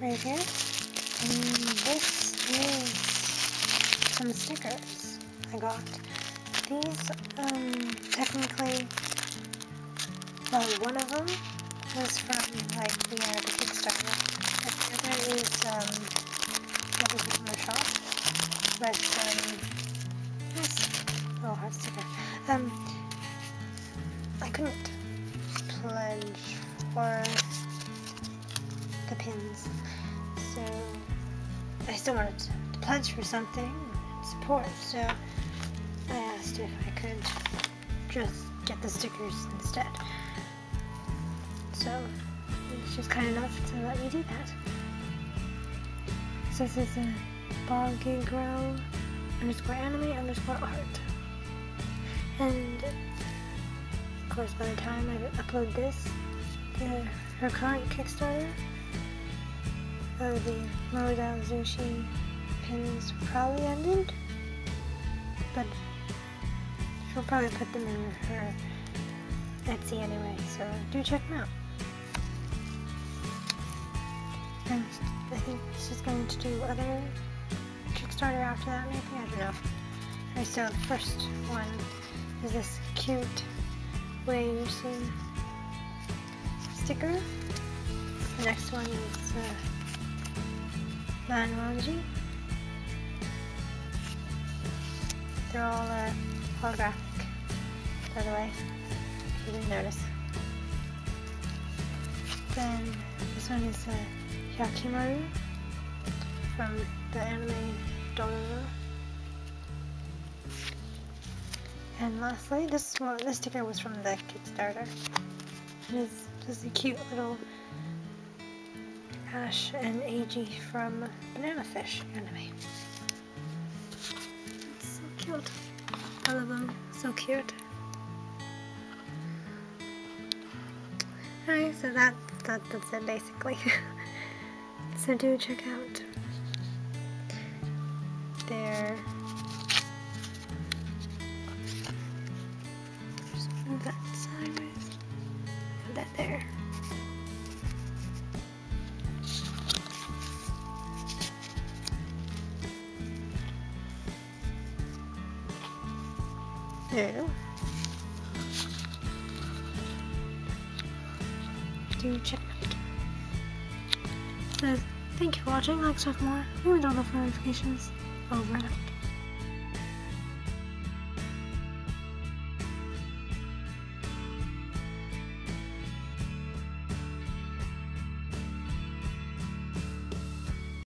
right here. And this is some stickers I got. These, um, technically, well, one of them was from, like, the, uh, the Kickstarter. The other is, um, was from the shop. But, um, nice little heart sticker. Um, I couldn't pledge for the pins, so I still wanted to pledge for something, support, so I asked if I could just get the stickers instead. So she was kind enough to let me do that. So this is a Bogigrell underscore anime underscore art. And of course by the time I upload this, the, her current Kickstarter of the Mo Dao Zu Shi pins probably ended. But she'll probably put them in her Etsy anyway, so do check them out. And I think she's going to do other Kickstarter after that, maybe? I don't know. Alright, so the first one is this cute see sticker. The next one is uh, Manmonji. They're all uh, holographic, by the way, if you didn't notice. Then this one is uh, Hyakkimaru from the anime Dororo. And lastly, this one, this sticker was from the Kickstarter. It is just a cute little Ash and Eiji from Banana Fish anime. It's so cute. I love them. So cute. Alright, so that, that that's it basically. so do check out their Do check. It thank you for watching, like stuff more, maybe turn off notifications, over. and out.